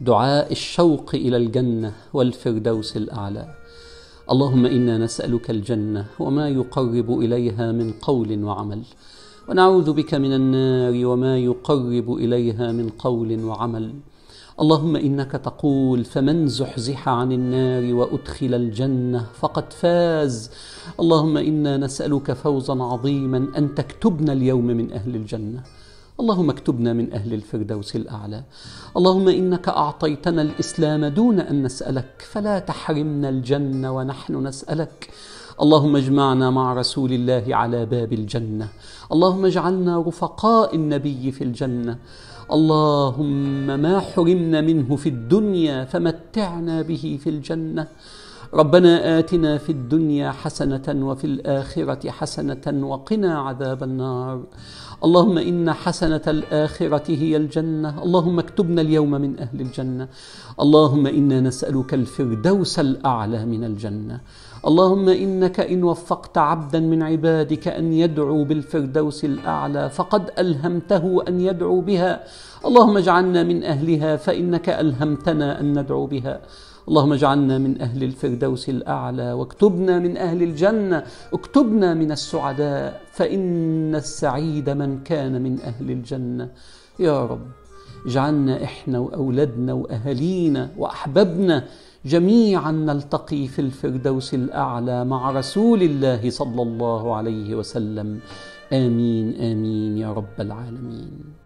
دعاء الشوق إلى الجنة والفردوس الأعلى. اللهم إنا نسألك الجنة وما يقرب إليها من قول وعمل. ونعوذ بك من النار وما يقرب إليها من قول وعمل. اللهم إنك تقول فمن زحزح عن النار وأدخل الجنة فقد فاز. اللهم إنا نسألك فوزا عظيما أن تكتبنا اليوم من أهل الجنة. اللهم اكتبنا من أهل الفردوس الأعلى. اللهم إنك أعطيتنا الإسلام دون أن نسألك فلا تحرمنا الجنة ونحن نسألك. اللهم اجمعنا مع رسول الله على باب الجنة. اللهم اجعلنا رفقاء النبي في الجنة. اللهم ما حرمنا منه في الدنيا فمتعنا به في الجنة. ربنا آتنا في الدنيا حسنة وفي الآخرة حسنة وقنا عذاب النار. اللهم إن حسنة الآخرة هي الجنة. اللهم اكتبنا اليوم من أهل الجنة. اللهم إنا نسألك الفردوس الأعلى من الجنة. اللهم إنك إن وفقت عبدا من عبادك أن يدعو بالفردوس الأعلى فقد ألهمته أن يدعو بها. اللهم اجعلنا من أهلها فإنك ألهمتنا أن ندعو بها. اللهم اجعلنا من أهل الفردوس الأعلى واكتبنا من أهل الجنة. اكتبنا من السعداء فإن السعيد من كان من أهل الجنة. يا رب اجعلنا إحنا وأولادنا وأهالينا وأحبابنا جميعا نلتقي في الفردوس الأعلى مع رسول الله صلى الله عليه وسلم. آمين آمين يا رب العالمين.